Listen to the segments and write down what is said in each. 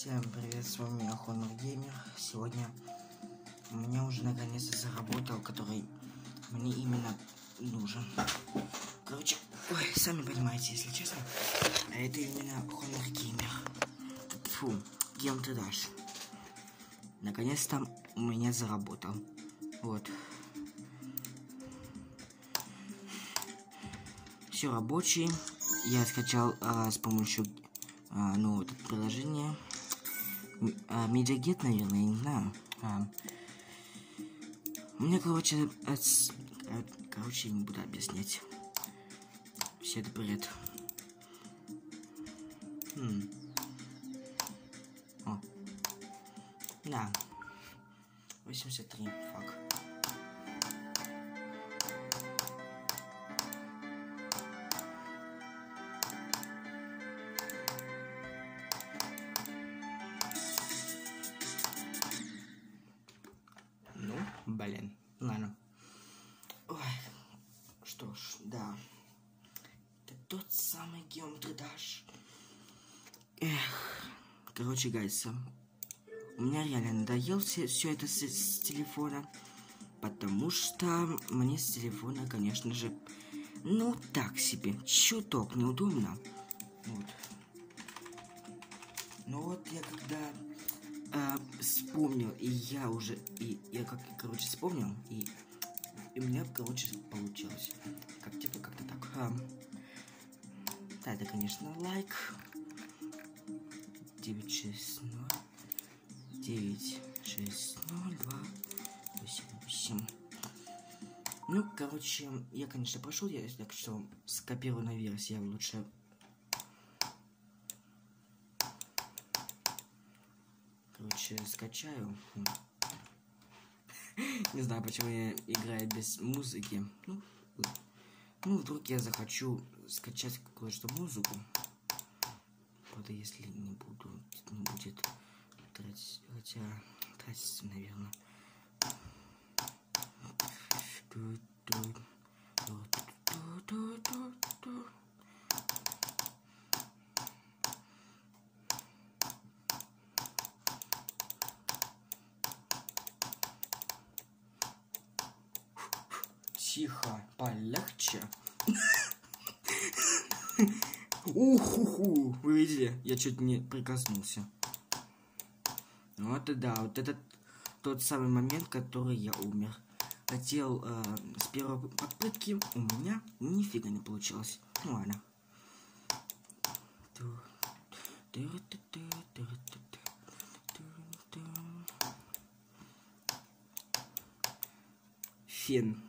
Всем привет, с вами я Honor Gamer. Сегодня у меня уже наконец-то заработал, который мне именно нужен. Короче, ой, сами понимаете, если честно, это именно Honor Gamer. Фу, Game to Dash. Наконец-то у меня заработал. Вот. Все рабочий. Я скачал а, с помощью а, ну, это приложение. А, Медиагет, наверное, не знаю. А, меня, короче, от, от, короче, я не буду объяснять. Все это бред. Хм. О. Да. 83, фак. Что ж, да. Это тот самый геометридаж. Эх, короче, гайса, у меня реально надоел все, все это с, с телефона, потому что мне с телефона, конечно же, ну так себе, чуток неудобно. Вот. Ну вот я когда а, вспомнил, и я уже, и я как, короче, вспомнил, и, и у меня, короче, получилось. Как, типа, как-то так. А, да, это, конечно, лайк. 960 960 288 Ну, короче, я, конечно, пошел, я так что скопирую на версии, я лучше короче, скачаю. Не знаю, почему я играю без музыки. Ну, ну вдруг я захочу скачать кое-что музыку. Правда, если не буду, не будет тратить, хотя тратиться, наверное. Тихо, полегче. Уху-ху, вы видели? Я чуть не прикоснулся. Вот и да, вот этот тот самый момент, который я умер. Хотел э, с первой попытки, у меня нифига не получилось. Ну ладно. Фен.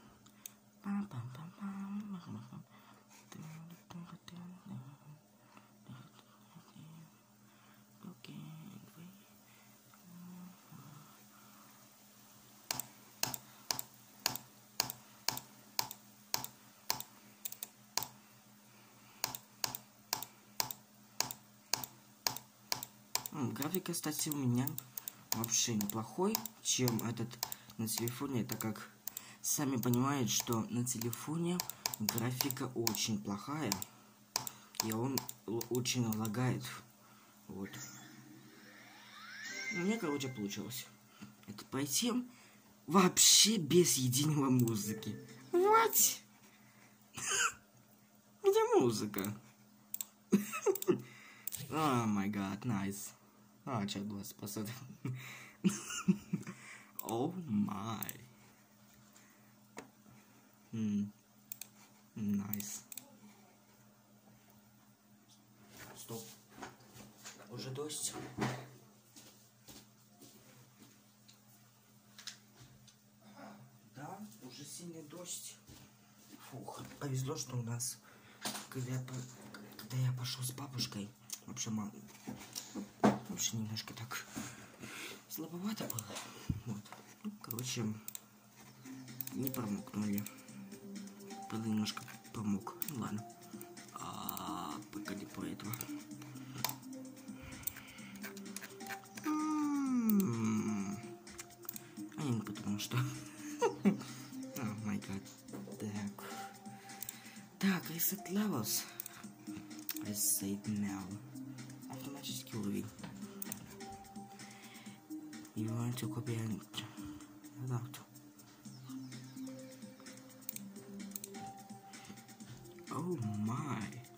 Графика, кстати, у меня вообще неплохой, чем этот на телефоне, так как сами понимаете, что на телефоне графика очень плохая, и он очень лагает. Вот. У меня, короче, получилось. Это пройти вообще без единого музыки. Вот. Где музыка? О май гад, найс. А, чат 20%. Oh my. Nice. Стоп. Уже дождь. Да, уже сильный дождь. Фух, повезло, что у нас, когда я, когда я пошел с бабушкой, вообще мама, вообще немножко так слабовато было. Вот. Ну, короче, не промокнули. Правда, немножко помог. Ладно. А, погоди по этого. А я не потому что. О май гад. Так. Так, reset levels. It now. Автоматический уровень. you want to copy and Oh my.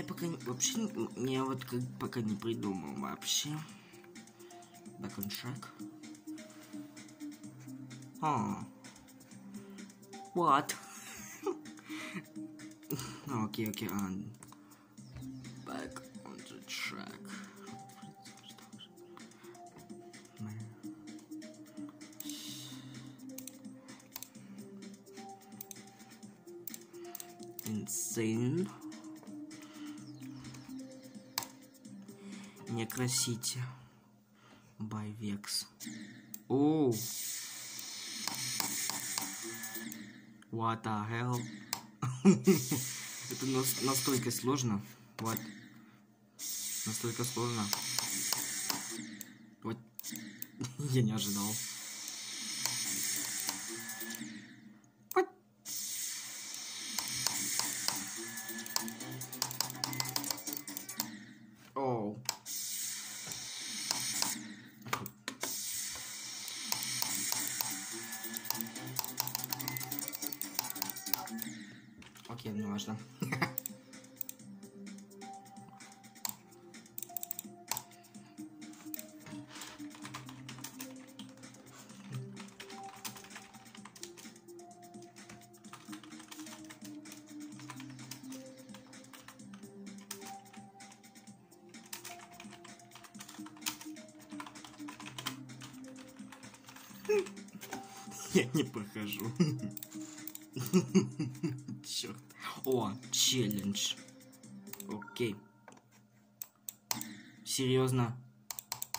Я пока не- вообще я вот как пока не придумал вообще. Track. А. What? Ну, Окей, окей, а. Necrocity. By Vex. О! What the hell? Это нас- настолько сложно. Вот. Настолько сложно. Вот. Я не ожидал. Окей, не важно. Я не похожу. Черт. О, челлендж. Окей. Серьезно.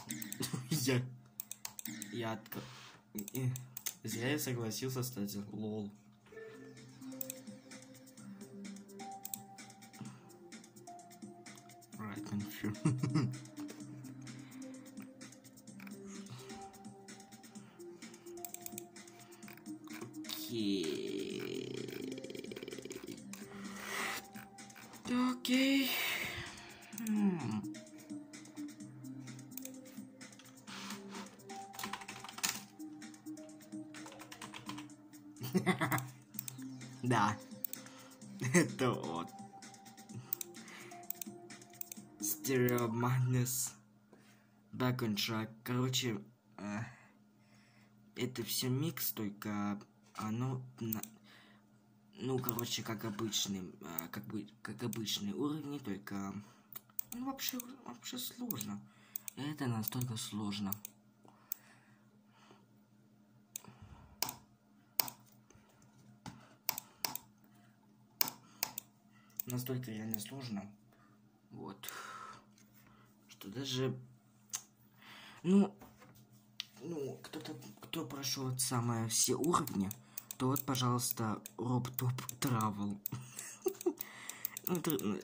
Я... Я отка... э, Зря я согласился стать лол. Right, confirm. Да. Это вот. Stereo Madness. Back on track. Короче, э, это все микс, только оно ну, короче, как обычный, э, как бы, как обычные уровни, только, ну, вообще, вообще сложно. Это настолько сложно. Настолько реально сложно. Вот. Что даже, ну, ну, кто-то, кто прошел самые все уровни, то вот, пожалуйста, Роб Топ Травел. Ну,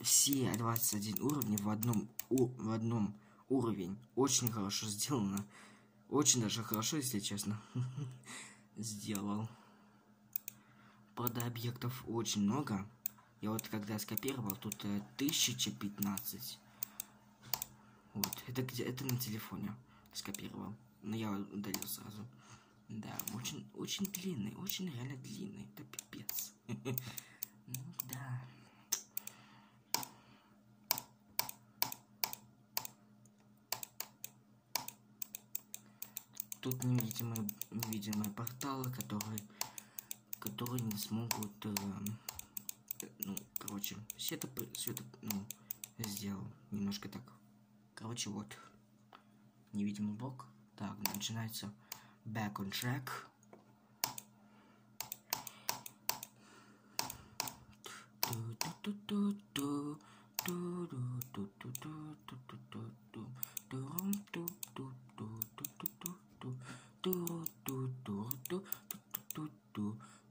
Все 21 уровни в одном, в одном уровень. Очень хорошо сделано. Очень даже хорошо, если честно. Сделал. Правда, объектов очень много. Я вот когда скопировал, тут э, 1015. Вот, это где? Это на телефоне скопировал. Но я удалил сразу. Да, очень, очень длинный, очень реально длинный. Это пипец. Ну да. Тут невидимые, невидимые порталы, которые, которые не смогут, э, ну, короче, все это, все это, ну, сделал немножко так. Короче, вот, невидимый блок. Так, начинается back on track.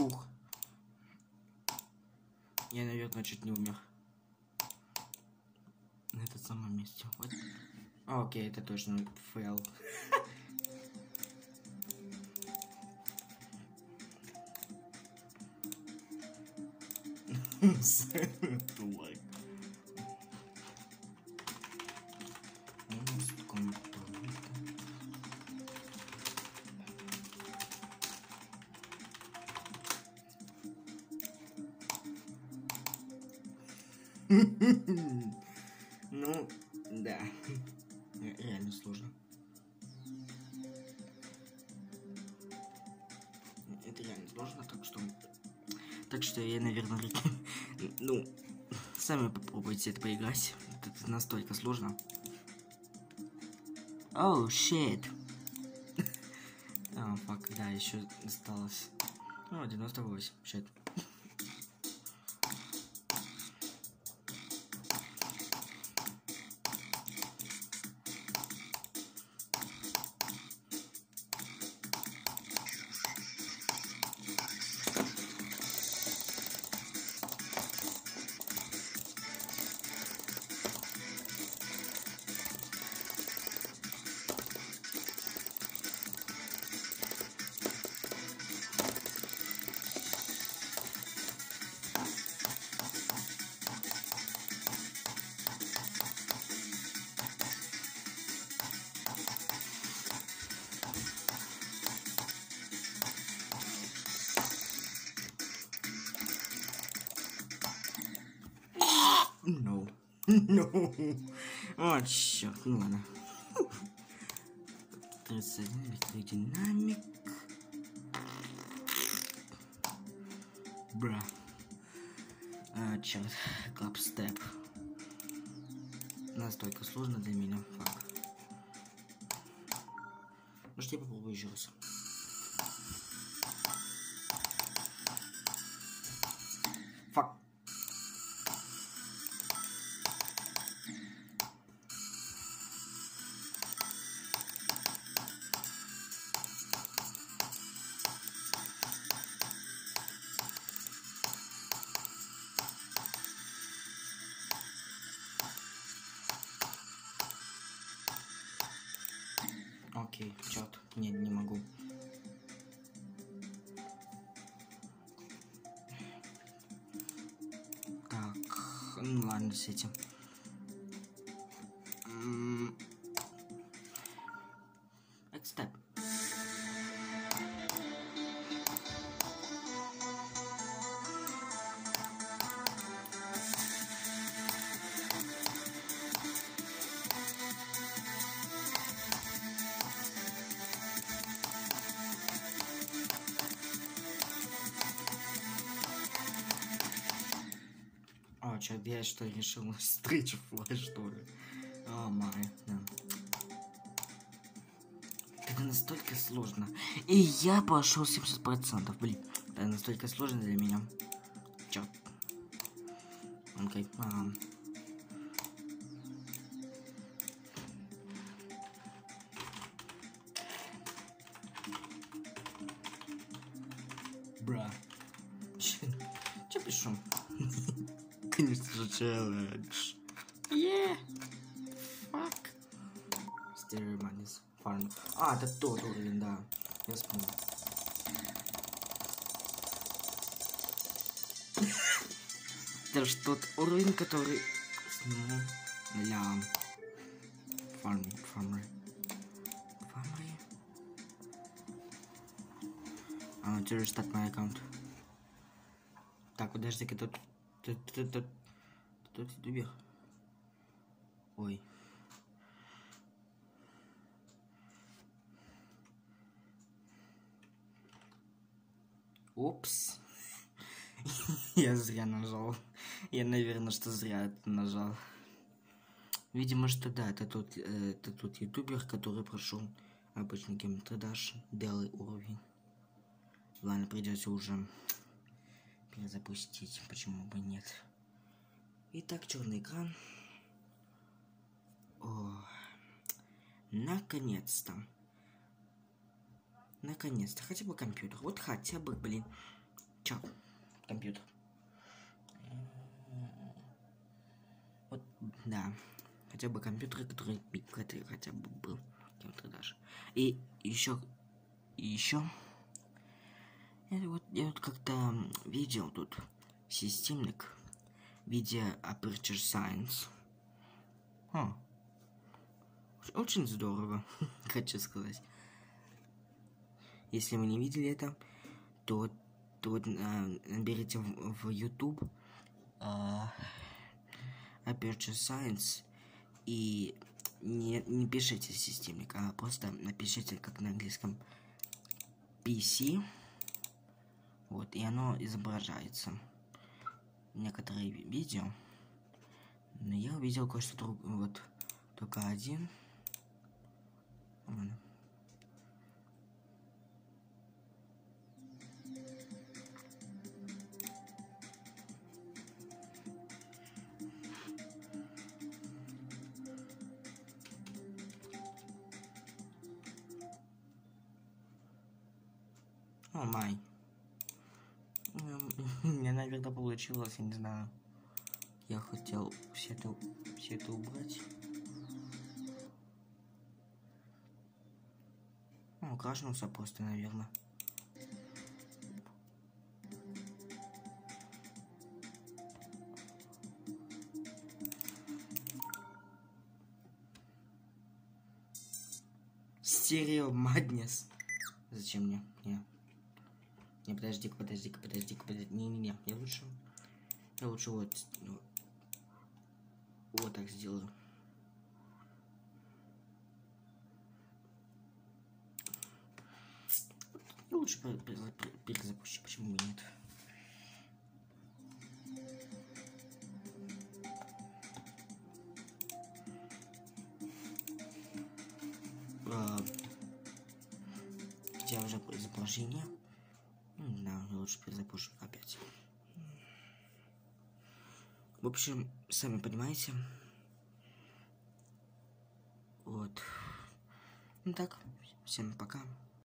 Хух. Я, наверное, чуть не умер. На этом самом месте. Вот. А, окей, это точно фейл. Ну, да. Реально сложно. Это реально сложно, так что... Так что я, наверное, ну, сами попробуйте это поиграть. Это настолько сложно. Оу, oh, shit. А, фак, да, еще осталось. О, 98, shit. No. О, черт, ну ладно. 31 электродинамик. Бра. А, черт, клапстеп. Настолько сложно для меня. Фак. Может, я попробую еще раз. Нет, не могу. Так, ну ладно с этим. О, чё, я что, решил встречу флэш, что ли? О, май, да. Это настолько сложно. И я пошел 70%, блин. Это настолько сложно для меня. Чё? Окей, а... Бра. Челлендж. Yeah. Fuck. Stereo Manis Farm. А, это тот уровень, да. Я вспомнил. Это же тот уровень, который для фарминг, фармеры. Фармеры. А, ну, теперь стать мой аккаунт. Так, подожди-ка, тут... Тут, тут, тут... Тут ютубер. Ой. Упс. Я зря нажал. Я, наверное, что зря это нажал. Видимо, что да, это тот, э, это тот ютубер, который прошел обычный Geometry Dash, белый уровень. Ладно, придется уже перезапустить, почему бы нет. Итак, черный экран. О, наконец-то. Наконец-то, хотя бы компьютер. Вот хотя бы, блин. Чё? Компьютер. Вот, да. Хотя бы компьютер, который, который хотя бы был кем-то даже. И еще, еще. Я вот, я вот как-то видел тут системник виде Aperture Science. О, очень здорово, хочу сказать. Если вы не видели это, то, то э, наберите в, в YouTube э, Aperture Science и не, не пишите системник, а просто напишите как на английском PC. Вот, и оно изображается. Некоторые видео. Но я увидел кое-что другое. Вот, только один. Вон. Получилось, я не знаю. Я хотел все это, все это убрать. Ну, крашнулся просто, наверное. Стерео Маднес. Зачем мне? Не. Не, подожди-ка, подожди-ка, подожди-ка, подожди. Не-не-не, я лучше... Я лучше вот... Ну, вот так сделаю. Я лучше перезапущу, почему бы нет. А, где уже изображение? Да, лучше перезапущу опять. В общем, сами понимаете. Вот. Ну так, всем пока.